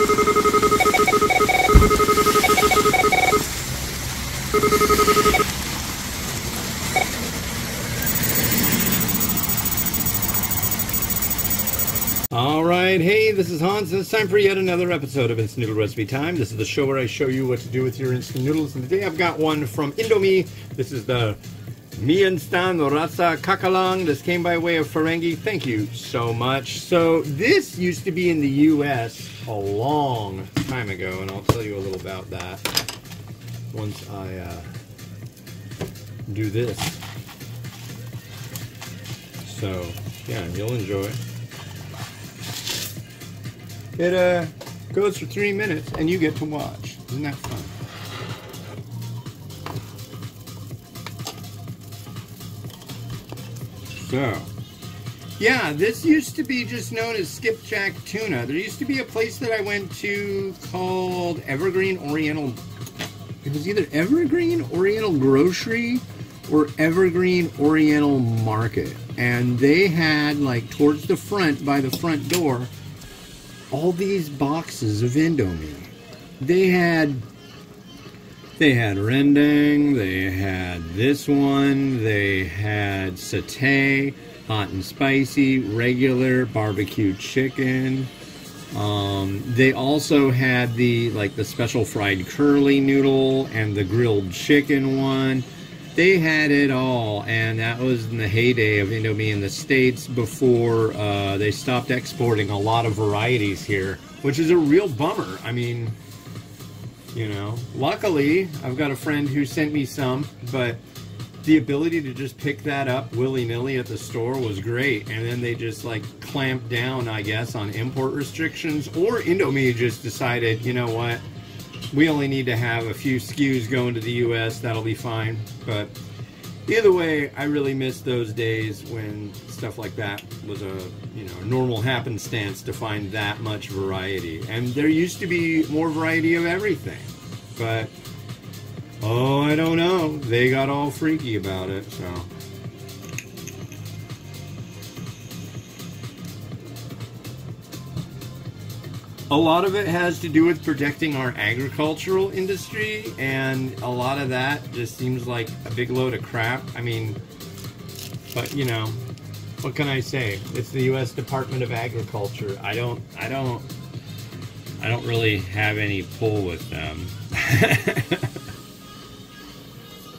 All right, hey, this is Hans, and it's time for yet another episode of Instant Noodle Recipe Time. This is the show where I show you what to do with your instant noodles, and today I've got one from Indomie. This is the Mi Instan Rasa Cakalang. This came by way of Ferengi. Thank you so much. So this used to be in the U.S. a long time ago, and I'll tell you a little about that once I uh, do this. So yeah, you'll enjoy. It uh, goes for three minutes and you get to watch. Isn't that fun? So, yeah, this used to be just known as Skipjack Tuna. There used to be a place that I went to called Evergreen Oriental. It was either Evergreen Oriental Grocery or Evergreen Oriental Market. And they had, like, towards the front, by the front door, all these boxes of Indomie. They had they had rendang, they had this one, they had satay, hot and spicy, regular barbecue chicken. Um, they also had the like the special fried curly noodle and the grilled chicken one. They had it all, and that was in the heyday of Indomie in the States before uh, they stopped exporting a lot of varieties here, which is a real bummer. I mean, you know, luckily I've got a friend who sent me some, but the ability to just pick that up willy-nilly at the store was great and then they just like clamped down i guess on import restrictions or indomie just decided you know what we only need to have a few SKUs going to the US, that'll be fine. But either way, I really miss those days when stuff like that was a you know normal happenstance to find that much variety. And there used to be more variety of everything. But oh, I don't know. They got all freaky about it, so a lot of it has to do with protecting our agricultural industry, and a lot of that just seems like a big load of crap. I mean, but you know, what can I say? It's the U.S. Department of Agriculture. I don't, I don't, I don't really have any pull with them.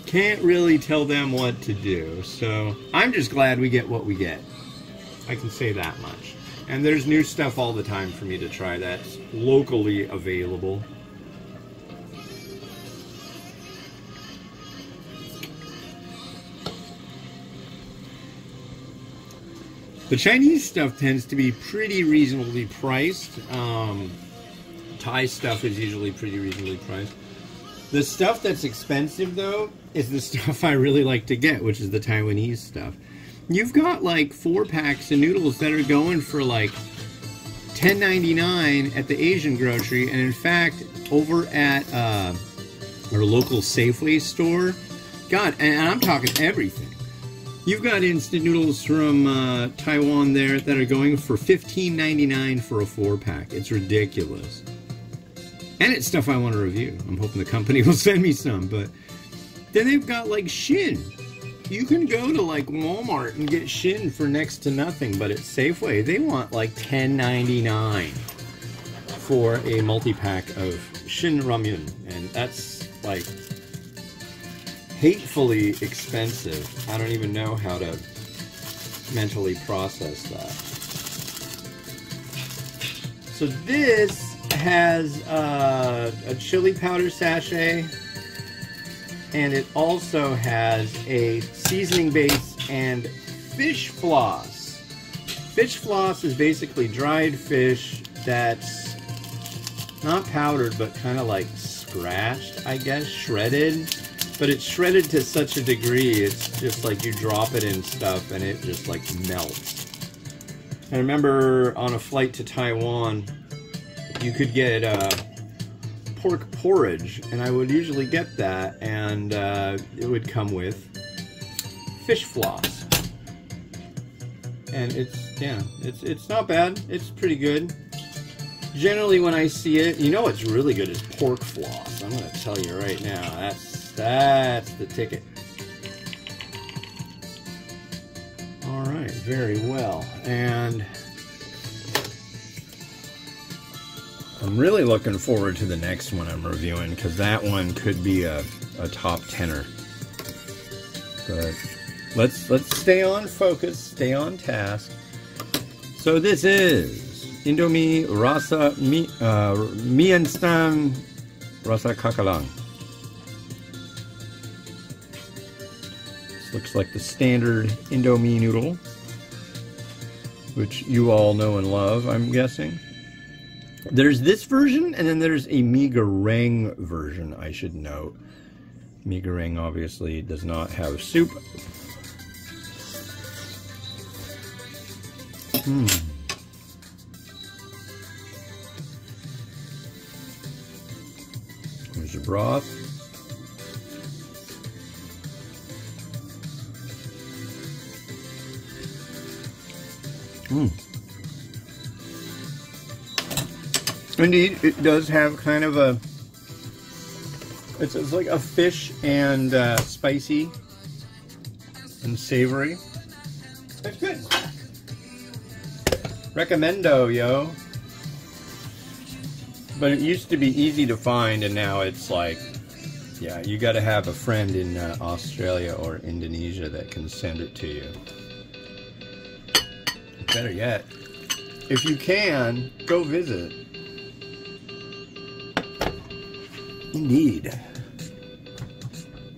Can't really tell them what to do. So I'm just glad we get what we get. I can say that much. And there's new stuff all the time for me to try that's locally available. The Chinese stuff tends to be pretty reasonably priced. Um, Thai stuff is usually pretty reasonably priced. The stuff that's expensive, though, is the stuff I really like to get, which is the Taiwanese stuff. You've got like four packs of noodles that are going for like $10.99 at the Asian grocery, and in fact, over at uh, our local Safeway store, God, and I'm talking everything. You've got instant noodles from uh, Taiwan there that are going for $15.99 for a four pack. It's ridiculous. And it's stuff I want to review. I'm hoping the company will send me some, but then they've got like Shin you can go to like Walmart and get Shin for next to nothing, but at Safeway they want like $10.99 for a multi-pack of Shin Ramyun, and that's like hatefully expensive. I don't even know how to mentally process that. So this has uh, a chili powder sachet and it also has a seasoning base and fish floss. Fish floss is basically dried fish that's not powdered but kind of like scratched, I guess, shredded. But it's shredded to such a degree, it's just like you drop it in stuff and it just like melts. I remember on a flight to Taiwan, you could get uh, pork porridge, and I would usually get that, and uh, it would come with fish floss. And it's yeah, it's it's not bad. It's pretty good. generally when I see it, you know what's really good is pork floss. I'm to tell you right now. That's that's the ticket. All right, very well. And I'm really looking forward to the next one I'm reviewing because that one could be a, a top tenor. But let's let's stay on focus, stay on task. So this is Indomie Rasa Mi uh, Mi Instant Rasa Cakalang. This looks like the standard Indomie noodle, which you all know and love, I'm guessing. There's this version, and then there's a Mi Goreng version, I should note. Mi Goreng obviously does not have soup. Hmm. There's your broth. Indeed, it does have kind of a. It's, it's like a fish and uh, spicy and savory. It's good. Recommendo, yo. But it used to be easy to find, and now it's like, yeah, you got to have a friend in uh, Australia or Indonesia that can send it to you. Better yet, if you can, go visit. Indeed.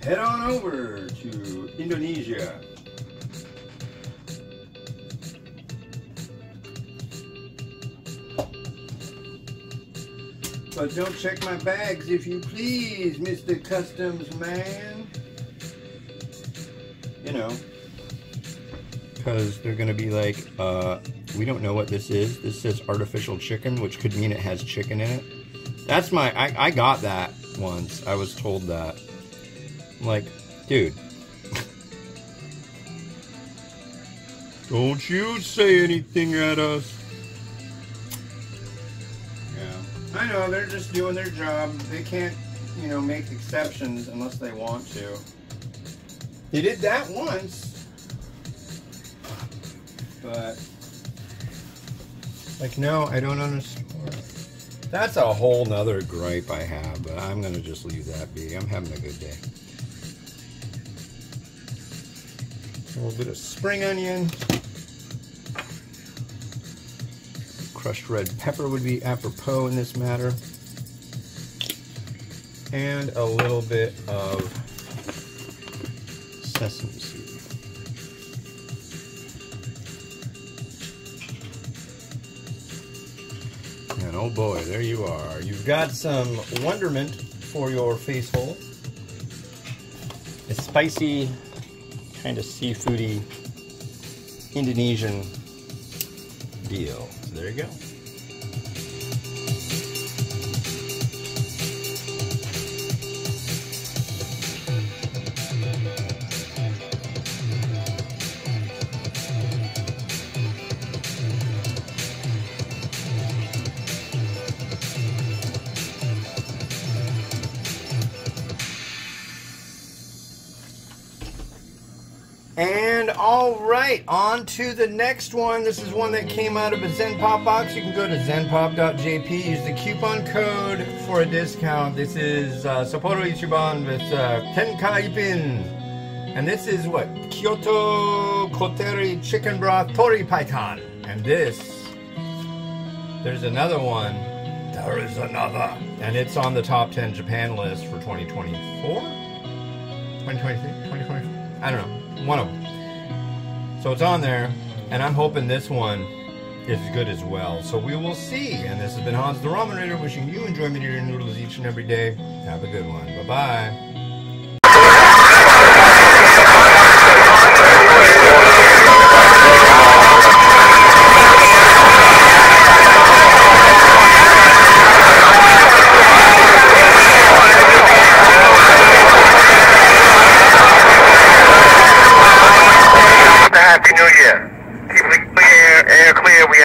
Head on over to Indonesia. But don't check my bags if you please, Mr. Customs Man. You know, because they're going to be like, uh, we don't know what this is. This says artificial chicken, which could mean it has chicken in it. That's my, I, I got that once. I was told that. I'm like, dude. Don't you say anything at us. Yeah. I know, they're just doing their job. They can't, you know, make exceptions unless they want to. They did that once. But, like, no, I don't understand. That's a whole nother gripe I have, but I'm going to just leave that be. I'm having a good day. A little bit of spring onion. Crushed red pepper would be apropos in this matter. And a little bit of sesame seed. Oh boy, there you are. You've got some wonderment for your face hole. A spicy, kind of seafoody Indonesian deal. So there you go. And all right, on to the next one. This is one that came out of a Zen Pop box. You can go to zenpop.jp, use the coupon code for a discount. This is uh, Sapporo Ichiban with uh, Tenka Ippin. And this is what? Kyoto Kotteri Chicken Broth Tori Paitan. And this, there's another one. There is another. And it's on the top 10 Japan list for 2024? 2023? 2024? I don't know one of them. So it's on there, and I'm hoping this one is good as well. So we will see. And this has been Hans the Ramen Rater wishing you enjoyment of your noodles each and every day. Have a good one. Bye bye.